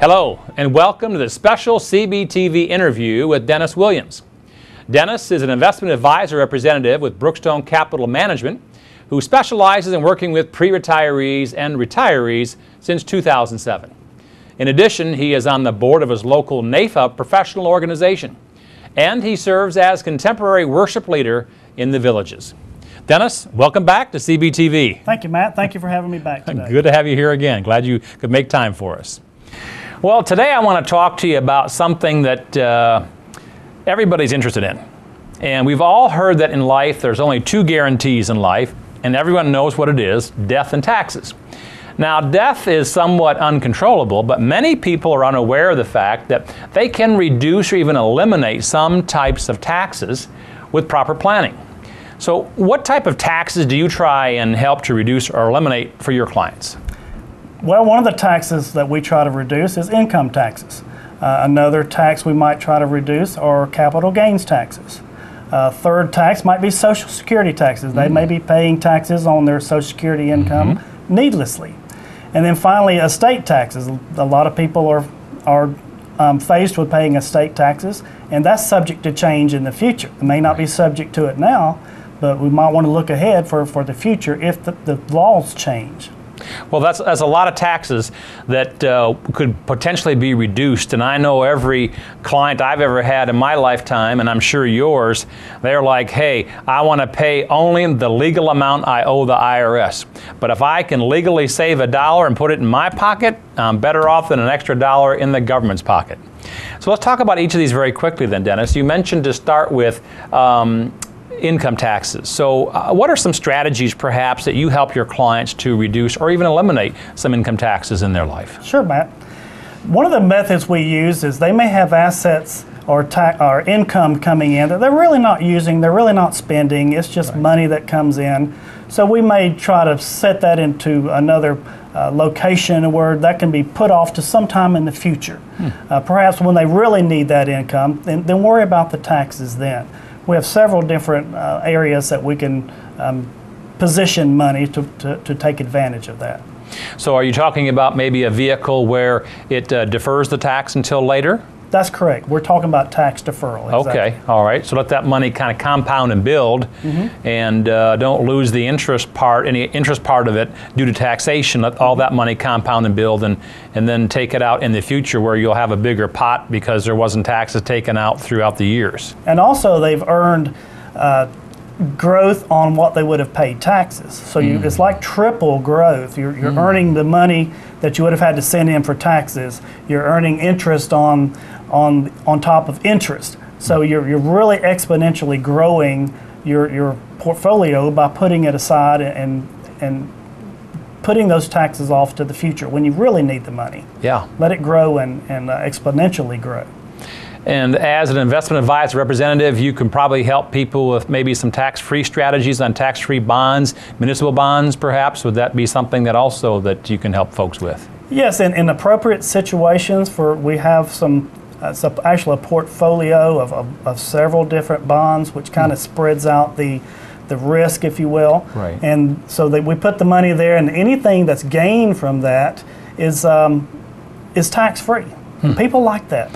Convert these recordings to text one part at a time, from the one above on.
Hello, and welcome to the special CBTV interview with Dennis Williams. Dennis is an investment advisor representative with Brookstone Capital Management who specializes in working with pre retirees and retirees since 2007. In addition, he is on the board of his local NAIFA professional organization, and he serves as contemporary worship leader in the villages. Dennis, welcome back to CBTV. Thank you, Matt. Thank you for having me back today. Good to have you here again. Glad you could make time for us. Well, today I want to talk to you about something that uh, everybody's interested in. And we've all heard that in life there's only two guarantees in life, and everyone knows what it is death and taxes. Now, death is somewhat uncontrollable, but many people are unaware of the fact that they can reduce or even eliminate some types of taxes with proper planning. So, what type of taxes do you try and help to reduce or eliminate for your clients? Well, one of the taxes that we try to reduce is income taxes. Uh, another tax we might try to reduce are capital gains taxes. Uh, third tax might be Social Security taxes. They mm-hmm. may be paying taxes on their Social Security income mm-hmm. needlessly. And then finally, estate taxes. A lot of people are, are um, faced with paying estate taxes, and that's subject to change in the future. It may not be subject to it now, but we might want to look ahead for, for the future if the, the laws change. Well, that's, that's a lot of taxes that uh, could potentially be reduced. And I know every client I've ever had in my lifetime, and I'm sure yours, they're like, hey, I want to pay only the legal amount I owe the IRS. But if I can legally save a dollar and put it in my pocket, I'm better off than an extra dollar in the government's pocket. So let's talk about each of these very quickly then, Dennis. You mentioned to start with um, income taxes. So, uh, what are some strategies perhaps that you help your clients to reduce or even eliminate some income taxes in their life? Sure, Matt. One of the methods we use is they may have assets or, ta- or income coming in that they're really not using, they're really not spending, it's just right. money that comes in. So, we may try to set that into another uh, location where that can be put off to sometime in the future. Hmm. Uh, perhaps when they really need that income, then, then worry about the taxes then we have several different uh, areas that we can um, position money to, to, to, take advantage of that. So, are you talking about maybe a vehicle where it uh, defers the tax until later? That's correct. We're talking about tax deferral. Exactly. Okay, all right. So let that money kind of compound and build, mm-hmm. and uh, don't lose the interest part, any interest part of it due to taxation. Let all that money compound and build, and and then take it out in the future where you'll have a bigger pot because there wasn't taxes taken out throughout the years. And also, they've earned. Uh, growth on what they would have paid taxes. So you, mm. it's like triple growth. You're, you're mm. earning the money that you would have had to send in for taxes. You're earning interest on on on top of interest. So you're you're really exponentially growing your your portfolio by putting it aside and and putting those taxes off to the future when you really need the money. Yeah. Let it grow and, and uh, exponentially grow. And as an investment advisor representative, you can probably help people with maybe some tax free strategies on tax free bonds, municipal bonds perhaps. Would that be something that also that you can help folks with? Yes, in, in appropriate situations for we have some it's a, actually a portfolio of, of, of, several different bonds, which kind of mm. spreads out the the risk, if you will. Right. And so that we put the money there, and anything that's gained from that is um, is tax free. Hmm. People like that.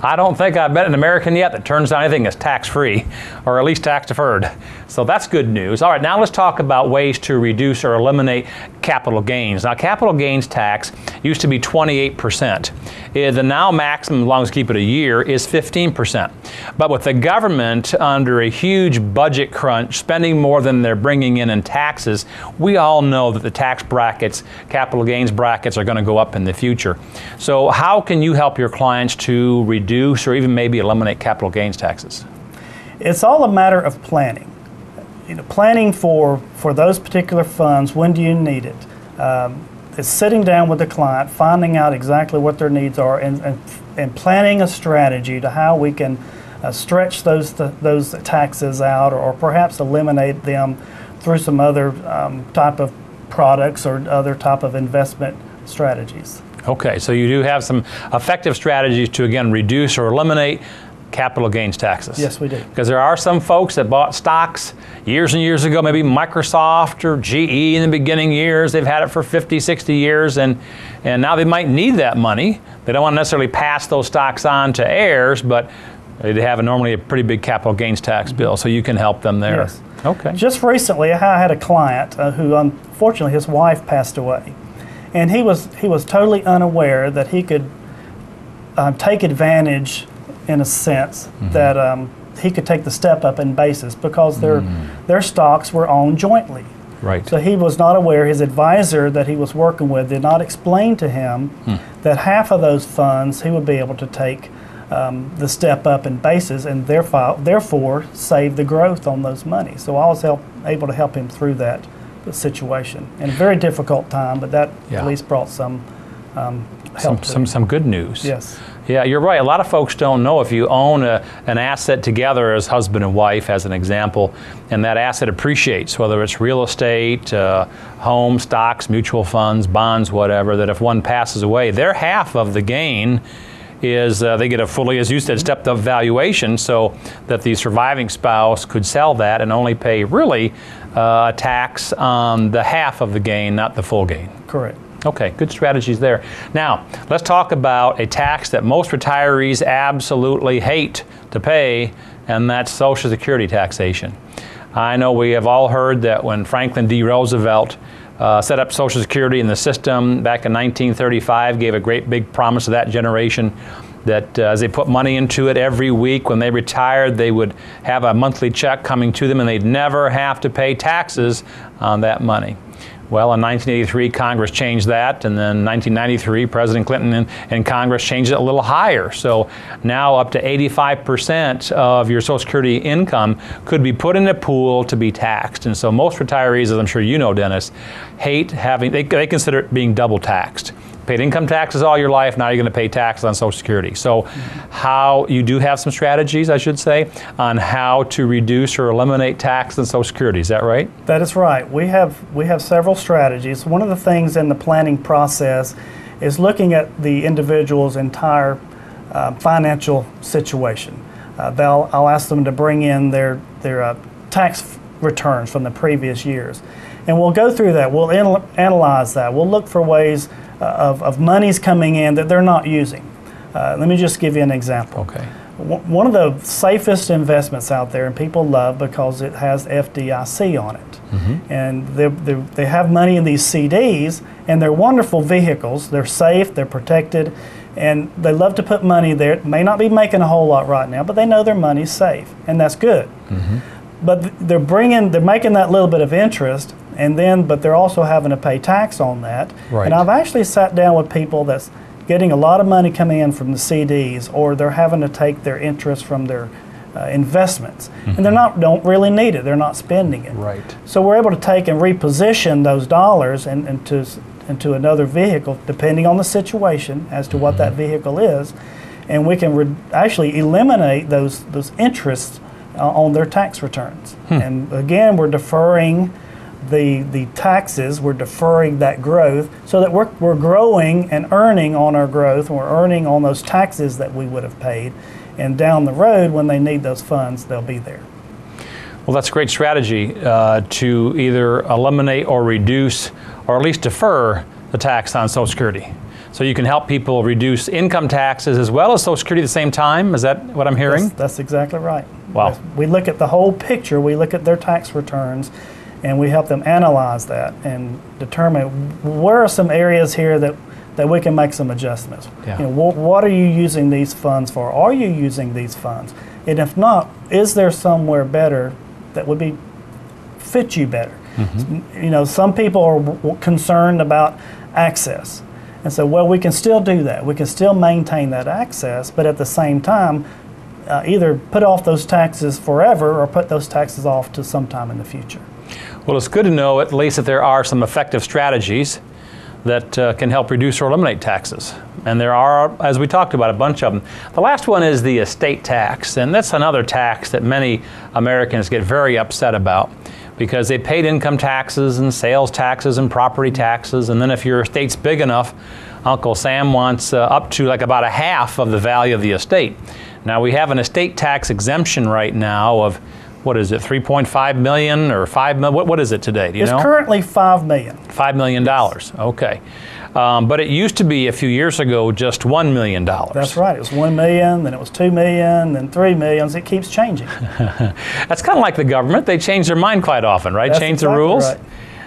I don't think I've met an American yet that turns down anything that's tax free or at least tax deferred. So that's good news. All right, now let's talk about ways to reduce or eliminate capital gains. Now, capital gains tax used to be 28%. The now maximum, as long as you keep it a year, is 15%. But with the government under a huge budget crunch, spending more than they're bringing in in taxes, we all know that the tax brackets, capital gains brackets, are going to go up in the future. So so, how can you help your clients to reduce or even maybe eliminate capital gains taxes? It's all a matter of planning. You know, planning for, for those particular funds, when do you need it? Um, it's sitting down with the client, finding out exactly what their needs are, and, and, and planning a strategy to how we can uh, stretch those, th- those taxes out or, or, perhaps eliminate them through some other um, type of products or other type of investment strategies. Okay, so you do have some effective strategies to again reduce or eliminate capital gains taxes. Yes, we do. Because there are some folks that bought stocks years and years ago, maybe Microsoft or GE in the beginning years. They've had it for 50, 60 years, and, and now they might need that money. They don't want to necessarily pass those stocks on to heirs, but they have a, normally a pretty big capital gains tax bill, so you can help them there. Yes. Okay. Just recently, I had a client uh, who, unfortunately, his wife passed away, and he was he was totally unaware that he could um, take advantage, in a sense, Mm-hmm. that um, he could take the step up in basis because their Mm. their stocks were owned jointly. right. So he was not aware. His advisor that he was working with did not explain to him Hmm. that half of those funds he would be able to take um, the step up in basis and therefore, therefore save the growth on those money. So I was help, able to help him through that situation in a very difficult time, but that Yeah. at least brought some um, help. some, some, some good news. Yes. Yeah, you're right. A lot of folks don't know if you own a, an asset together as husband and wife, as an example, and that asset appreciates, whether it's real estate, uh, home, stocks, mutual funds, bonds, whatever, that if one passes away, their half of the gain is uh, they get a fully, as you said, stepped up valuation so that the surviving spouse could sell that and only pay really uh, a tax on the half of the gain, not the full gain. Correct. Okay, good strategies there. Now, let's talk about a tax that most retirees absolutely hate to pay, and that's Social Security taxation. I know we have all heard that when Franklin D. Roosevelt uh, set up Social Security in the system back in 1935, gave a great big promise to that generation that uh, as they put money into it every week when they retired, they would have a monthly check coming to them and they'd never have to pay taxes on that money. Well, in 1983, Congress changed that, and then 1993, President Clinton and, and, Congress changed it a little higher. So now up to 85% of your Social Security income could be put in a pool to be taxed. And so most retirees, as I'm sure you know, Dennis, hate having, they, they consider it being double taxed paid income taxes all your life. Now you're going to pay taxes on Social Security. So, how you do have some strategies, I should say, on how to reduce or eliminate tax on Social Security. Is that right? That is right. We have we have several strategies. One of the things in the planning process is looking at the individual's entire uh, financial situation. Uh, they'll, I'll ask them to bring in their their uh, tax returns from the previous years, and we'll go through that. We'll anal- analyze that. We'll look for ways of, of monies coming in that they're not using. Uh, let me just give you an example. Okay. One of the safest investments out there, and people love because it has FDIC on it. Mm-hmm. And they're, they're, they have money in these CDs, and they're wonderful vehicles. They're safe, they're protected, and they love to put money there. It may not be making a whole lot right now, but they know their money's safe, and that's good. Mm-hmm. But they're bringing, they're making that little bit of interest, and then, but they're also having to pay tax on that. Right. And I've actually sat down with people that's getting a lot of money coming in from the CDs, or they're having to take their interest from their uh, investments, and they're not don't really need it. They're not spending it. Right. So we're able to take and reposition those dollars and, into into another vehicle, depending on the situation as to what that vehicle is, and we can re- actually eliminate those those interests uh, on their tax returns. And again, we're deferring the the taxes. We're deferring that growth so that we're we're growing and earning on our growth, and we're earning on those taxes that we would have paid. And down the road, when they need those funds, they'll be there. Well, that's a great strategy uh, to either eliminate or reduce, or at least defer the tax on Social Security. So you can help people reduce income taxes as well as Social Security at the same time. Is that what I'm hearing? That's, that's exactly right. Wow. We look at the whole picture. We look at their tax returns, and we help them analyze that and determine where are some areas here that that we can make some adjustments. Yeah. You know, wh- what are you using these funds for? Are you using these funds? And if not, is there somewhere better that would be fit you better? You know, some people are w- concerned about access. And so, well, we can still do that. We can still maintain that access, but at the same time, uh, either put off those taxes forever or put those taxes off to sometime in the future. Well, it's good to know at least that there are some effective strategies that uh, can help reduce or eliminate taxes. And there are, as we talked about, a bunch of them. The last one is the estate tax, and that's another tax that many Americans get very upset about because they paid income taxes and sales taxes and property taxes, and then if your estate's big enough, Uncle Sam wants uh, up to like about a half of the value of the estate. Now we have an estate tax exemption right now of what is it, 3.5 million or 5 million? What, what is it today? Do you It's know? currently five million. $5 million. Okay. Um, but it used to be a few years ago just $1 million. That's right. It was 1 million, then it was 2 million, then three millions. It keeps changing. That's kind of like the government. They change their mind quite often, right? That's change the rules. right.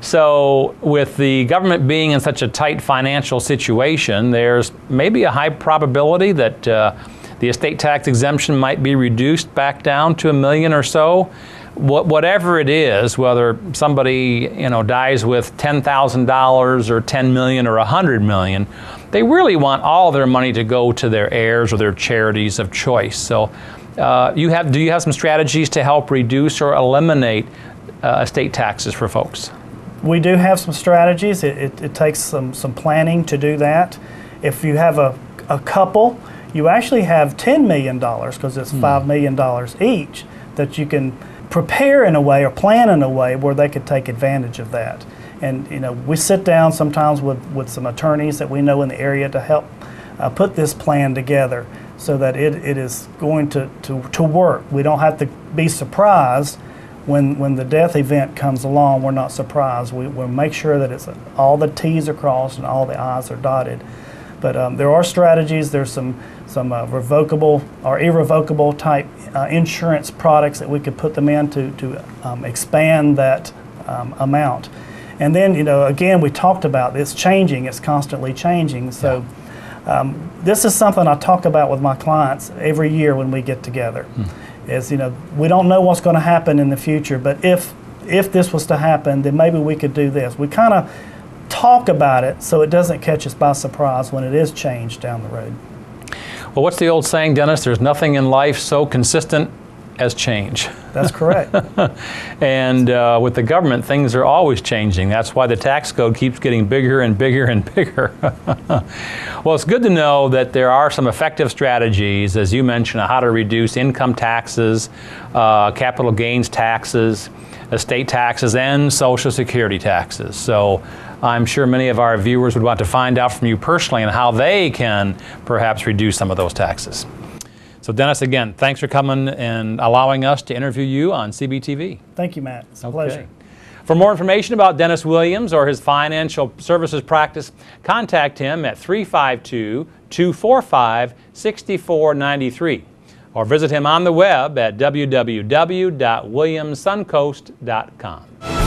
So, with the government being in such a tight financial situation, there's maybe a high probability that uh, the estate tax exemption might be reduced back down to a million or so. Wha- Whatever it is, whether somebody you know dies with ten thousand dollars or ten million or a hundred million, they really want all their money to go to their heirs or their charities of choice. So, uh, you have do you have some strategies to help reduce or eliminate uh, estate taxes for folks? We do have some strategies. It, it, it takes some, some planning to do that. If you have a, a couple, you actually have $10 million because it's $5 million each that you can prepare in a way or plan in a way where they could take advantage of that. And you know, we sit down sometimes with, with some attorneys that we know in the area to help uh, put this plan together so that it, it is going to, to, to work. We don't have to be surprised when when the death event comes along, we're not surprised. We we'll make sure that it's all the T's are crossed and all the I's are dotted. But um, there are strategies. There's some some uh, revocable or irrevocable type uh, insurance products that we could put them in to to um, expand that um, amount. And then you know again we talked about this changing. It's constantly changing. So. Um, this is something I talk about with my clients every year when we get together. Is you know we don't know what's going to happen in the future, but if if this was to happen, then maybe we could do this. We kind of talk about it so it doesn't catch us by surprise when it is changed down the road. Well, what's the old saying, Dennis? There's nothing in life so consistent as change. That's correct. And uh, with the government, things are always changing. That's why the tax code keeps getting bigger and bigger and bigger. well, it's good to know that there are some effective strategies, as you mentioned, on how to reduce income taxes, uh, capital gains taxes, estate taxes, and Social Security taxes. So I'm sure many of our viewers would want to find out from you personally and how they can perhaps reduce some of those taxes. So, Dennis, again, thanks for coming and allowing us to interview you on CBTV. Thank you, Matt. It's a pleasure. For more information about Dennis Williams or his financial services practice, contact him at 352 245 6493 or visit him on the web at www.williamsuncoast.com.